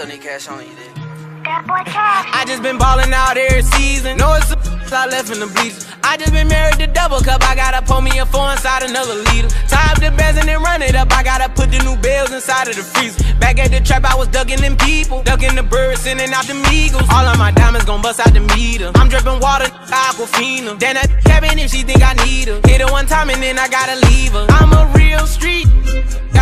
still need cash on you, then. That boy cash. I just been ballin' out every season. No, it's some I left in the bleachers. I just been married to double cup. I gotta pull me a four inside another liter. Tie up the bands and then run it up. I gotta put the new bells inside of the freezer. Back at the trap, I was ducking them people. Ducking the birds, sending out the eagles. All of my diamonds gon' bust out the meter. I'm dripping water, aquafina. Then that cabin if she think I need her. Hit her one time and then I gotta leave her. I'm a real street.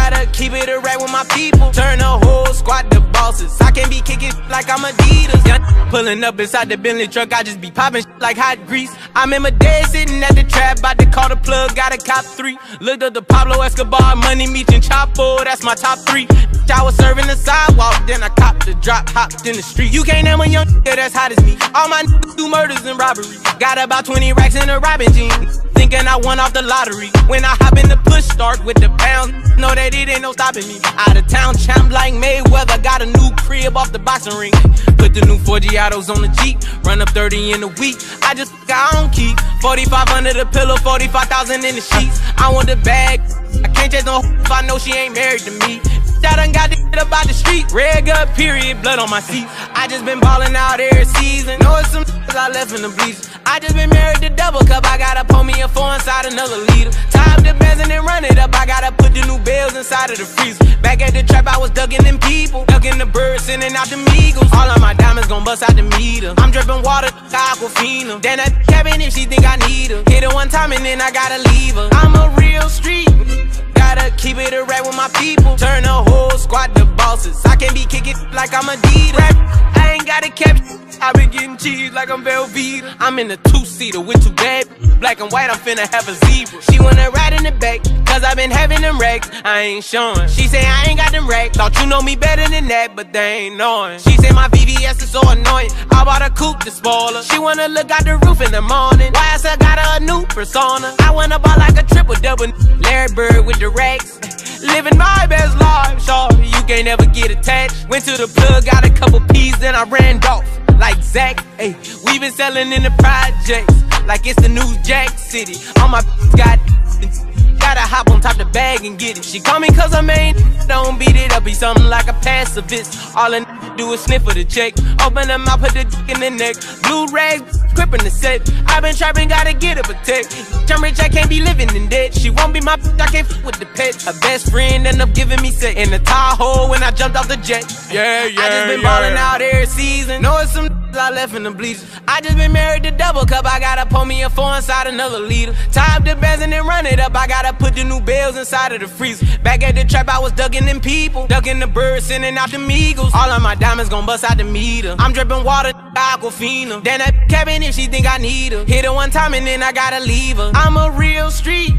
Gotta keep it a right with my people. Turn the whole squad to bosses. I can't be kicking like I'm Adidas. Young pulling up inside the Bentley truck, I just be popping like hot grease. I remember dead sitting at the trap, about to call the plug, got a cop three. Looked up the Pablo Escobar, money meeting Chapo, that's my top three. I was serving the sidewalk, then I copped the drop, hopped in the street. You can't name a young that's hot as me. All my do murders and robberies. Got about 20 racks in a Robin jeans. Thinking I won off the lottery. When I hop in the push start with the pounds, know that it ain't no stopping me. Out of town champ like Mayweather, got a new crib off the boxing ring. Put the new Forgiatos on the Jeep, run up 30 in a week. I just I don't keep 45 under the pillow, 45,000 in the sheets. I want the bag. I can't chase no if I know she ain't married to me. I done got the shit about the street. Red gut, period, blood on my seat. I just been ballin' out every season. Know it's some I left in the bleachers. I just been married to double a four inside another liter. Up the bands and then run it up. I gotta put the new bells inside of the freezer. Back at the trap, I was ducking them people. Ducking the birds, sending out the eagles. All of my diamonds gon' bust out the meter. I'm dripping water, aquafina. Then that cabin if she think I need her. Hit her one time and then I gotta leave her. I'm a real street. Gotta keep it a rap with my people. Turn the whole squad to bosses. I can't be kicking like I'm Adidas. I ain't got a cap. I been getting cheese like I'm Velveeta. I'm in a two-seater with two bad black and white. I'm finna have a zebra. She wanna ride in the back, cause I been having them racks. I ain't showing. She say I ain't got them racks. Thought you know me better than that, but they ain't knowing. She say my VVS is so annoying. I bought a coupe to spoil her. She wanna look out the roof in the morning. Why I got her a new persona? I wanna ball like a triple double. Larry Bird with the racks. Living my best life, shorty. You can't ever get attached. Went to the plug, got a couple P's, then I ran off like Zach. Hey, we been selling in the projects like it's the new Jack City. All my got gotta hop on top the bag and get it. She call me cause I'm main don't beat it up. Be something like a pacifist. All I do is sniff for the check. Open them mouth, put the dick in the neck. Blue rags, gripping the set. i been trapping, gotta get a protect. I'm rich, I can't be living in debt. She won't be my I can't f with the pet. Her best friend end up giving me set in the Tahoe when I jumped off the jet. Yeah, yeah. I just been yeah. ballin' out every season. Know it's some I left in the bleachers. I just been married to double cup. I gotta pull me a four inside another liter. Tie up the bands and then run it up. I gotta put the new bells inside of the freezer. Back at the trap, I was ducking them people. Ducking the birds, sending out the eagles. All of my diamonds gon' bust out the meter. I'm dripping water, aquafina. Then that cabin if she think I need her. Hit her one time and then I gotta leave her. I'm a real street.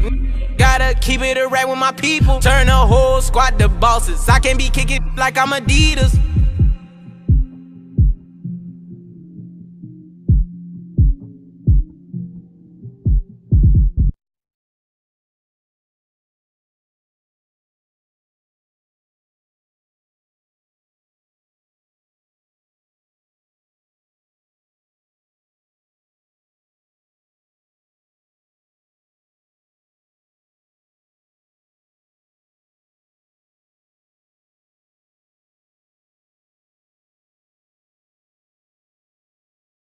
Gotta keep it a right with my people. Turn the whole squad to bosses. I can't be kicking like I'm Adidas.